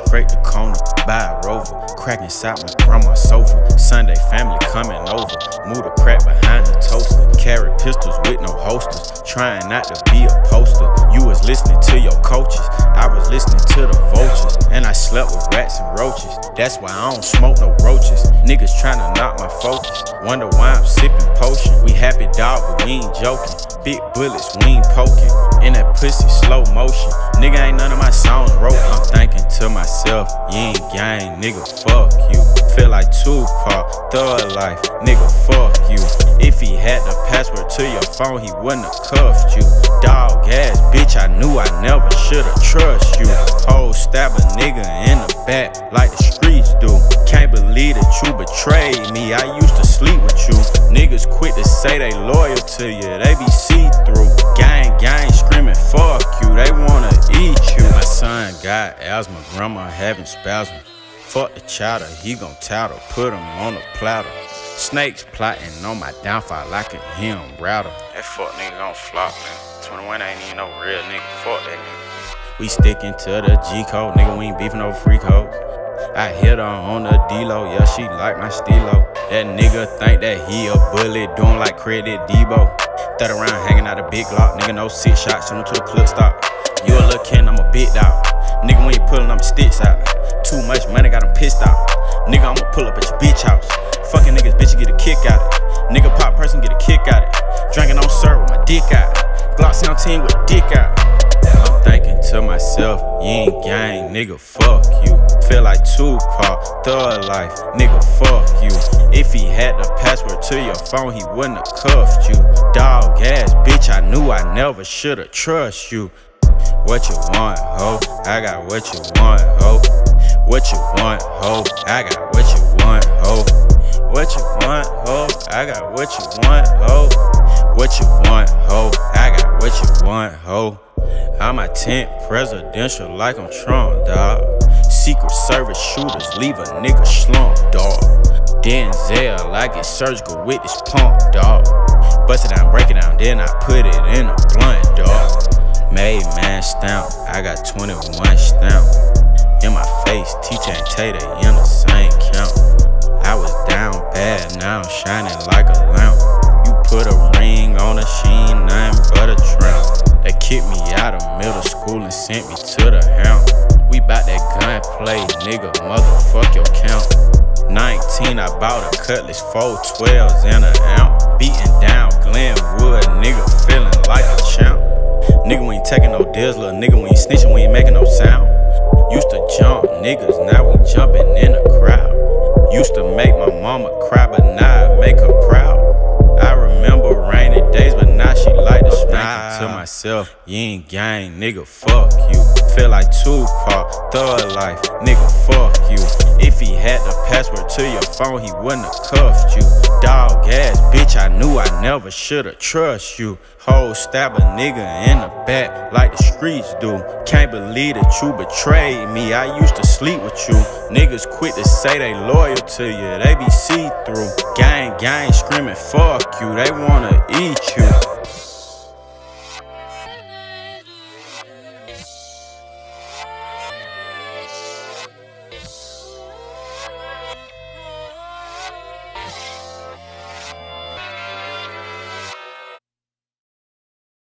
crate the corner, buy a rover. Crack inside my sofa. Sunday family coming over. Move the crack behind the toaster. Carry pistols with no holsters. Trying not to be a poster. You was listening to your coaches. I was listening to the vultures. And I slept with rats and roaches. That's why I don't smoke no roaches. Niggas trying to knock my focus. Wonder why I'm sipping potion. We happy dog, but we ain't joking. Big bullets, we ain't poking. In that pussy, slow motion. Nigga ain't none of my songs to myself, you ain't gang, nigga, fuck you. Feel like Tupac, thug life, nigga, fuck you. If he had the password to your phone, he wouldn't have cuffed you. Dog ass bitch, I knew I never should've trust you. Whole stab a nigga in the back like the streets do. Can't believe that you betrayed me. I used to sleep with you. Niggas quit to say they loyal to you. They be got asthma, grandma having spasms. Fuck the chowder, he gon' tattle, put him on the platter. Snakes plotting on my downfall like a him router. That fuck nigga gon' flop, man. 21 ain't even no real nigga. Fuck that nigga. We stickin' to the G code, nigga. We ain't beefing over free codes. I hit her on the D-Lo, yeah, she like my stilo. That nigga think that he a bully, doing like credit Debo. Third around hanging out a big lock, nigga, no six shots, shoot him to a clip stop. You a little kid, I'm a big dog. Nigga, when you pullin', I'm sticks out. Too much money, got him pissed off. Nigga, I'ma pull up at your bitch house. Fucking niggas, bitch, you get a kick out it. Nigga, pop person, get a kick out it. Drinking on syrup with my dick out. Glock 17 with a dick out. I'm thinking to myself, you ain't gang, nigga, fuck you. Feel like Tupac, thug life, nigga, fuck you. If he had the password to your phone, he wouldn't have cuffed you. Dog ass bitch, I knew I never should've trust you. What you want, ho? I got what you want, ho. What you want, ho? I got what you want, ho. What you want, ho? I got what you want, ho. What you want, ho? I got what you want, ho. I'm a 10th presidential like I'm Trump, dog. Secret Service shooters leave a nigga slump, dog. Denzel, I get surgical with this pump, dog. Bust it down, break it down, then I put it in a blunt, dog. Made man stamp, I got 21 stamp. In my face, and Tater in the same count. I was down bad, now I'm shining like a lamp. You put a ring on her, she ain't nothing but a tramp. They kicked me out of middle school and sent me to the hound. We bout that gunplay, nigga, motherfuck your count. 19, I bought a cutlass, four 12s and an ounce. Beating down Glenwood, nigga, feeling like a champ. Nigga, we ain't taking no deals, little nigga, we ain't snitching, we ain't making no sound. Used to jump niggas, now we jumping in the crowd. Used to make my mama cry, but now I make her proud. I remember rainy days, but now she like to smile. to myself, you ain't gang, nigga, fuck you. Feel like Tupac, thug life, nigga, fuck you. If he had the password to your phone, he wouldn't have cuffed you. Dog ass bitch, I knew I never should've trust you. Whole stab a nigga in the back like the streets do. Can't believe that you betrayed me. I used to sleep with you. Niggas quit to say they loyal to you. They be see through. Gang, gang, screaming fuck you. They wanna eat you.